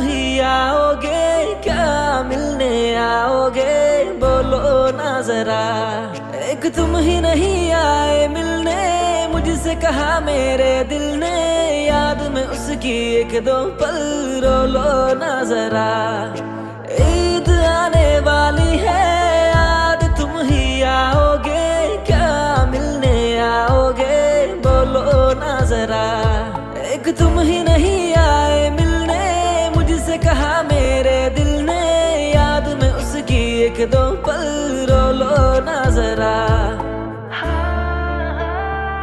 ही आओगे? क्या मिलने आओगे? बोलो ना जरा। एक तुम ही नहीं आए मिलने, मुझसे कहा मेरे दिल ने। याद में उसकी एक दो पल रो लो ना जरा। ईद आने वाली है, याद तुम ही आओगे? क्या मिलने आओगे? बोलो ना जरा। एक तुम ही नहीं एक दो पल रो लो